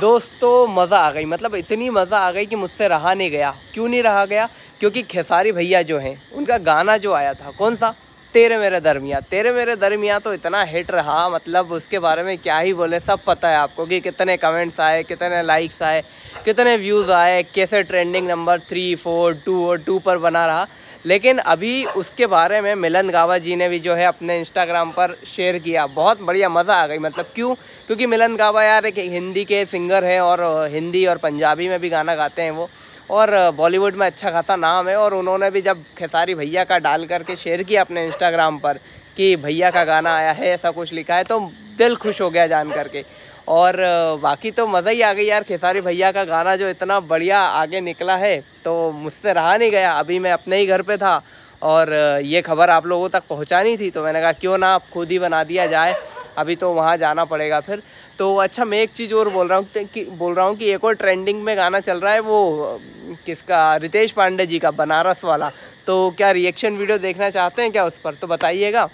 दोस्तों, मज़ा आ गई। मतलब इतनी मज़ा आ गई कि मुझसे रहा नहीं गया। क्यों नहीं रहा गया? क्योंकि खेसारी भैया जो हैं, उनका गाना जो आया था, कौन सा? तेरे मेरे दरमिया तेरे मेरे दरमिया तो इतना हिट रहा मतलब उसके बारे में क्या ही बोले, सब पता है आपको कि कितने कमेंट्स आए, कितने लाइक्स आए, कितने व्यूज़ आए, कैसे trending number three four two और टू पर बना रहा। लेकिन अभी उसके बारे में मिलन गावा जी ने भी जो है अपने इंस्टाग्राम पर शेयर किया। बहुत बढ़िया, मज़ा आ गई। मतलब क्यों? क्योंकि मिलन गावा यार एक हिंदी के सिंगर हैं और हिंदी और पंजाबी में भी गाना गाते हैं वो। और बॉलीवुड में अच्छा खासा नाम है और उन्होंने भी जब खेसारी भैया का डाल करके शेयर किया अपने इंस्टाग्राम पर कि भैया का गाना आया है, ऐसा कुछ लिखा है तो दिल खुश हो गया जान करके। और बाकी तो मज़ा ही आ गई यार, खेसारी भैया का गाना जो इतना बढ़िया आगे निकला है तो मुझसे रहा नहीं गया, अभी मैं अपने ही घर पे था और ये खबर आप लोगों तक पहुंचानी थी तो मैंने कहा क्यों ना आप खुद ही बना दिया जाए, अभी तो वहाँ जाना पड़ेगा फिर। तो अच्छा मैं एक चीज़ और बोल रहा हूँ कि, बोल रहा हूँ कि एक और ट्रेंडिंग में गाना चल रहा है, वो किसका, रितेश पांडे जी का बनारस वाला। तो क्या रिएक्शन वीडियो देखना चाहते हैं क्या उस पर? तो बताइएगा।